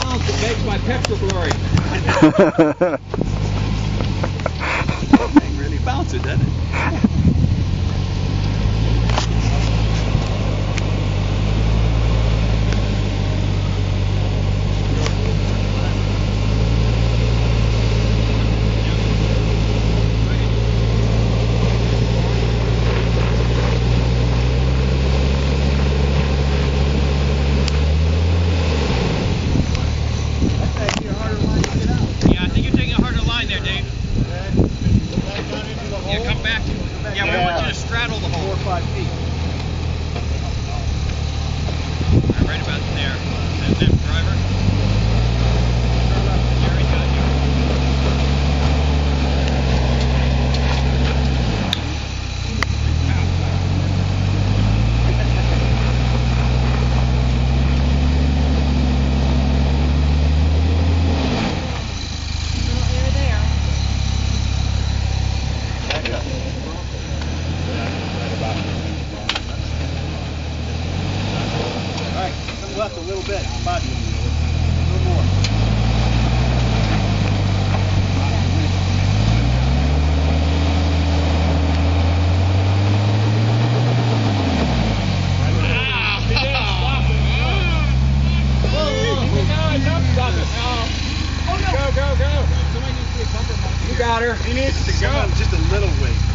pounds to make my pepper glory. that thing really bounces, doesn't it? yeah. I want you to straddle the hole. Four or five feet. little bit, about a little more. Go, go, go. You got her. He needs to go just a little weight.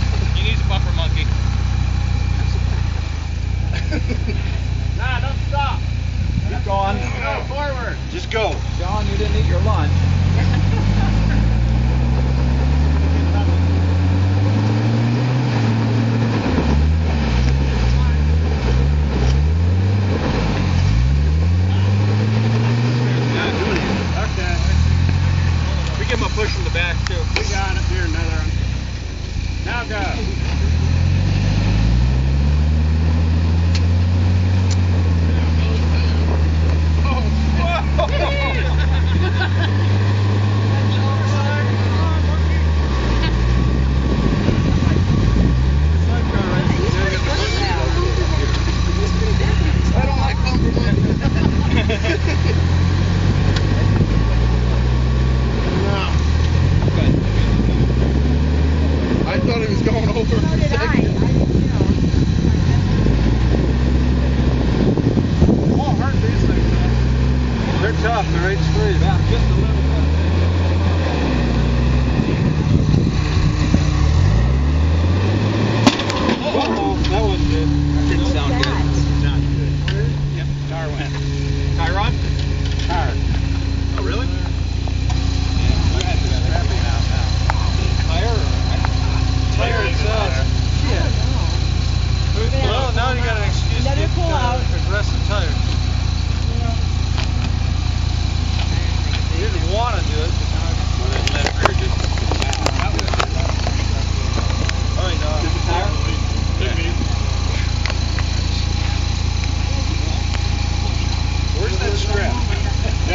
tough to reach through. About just a little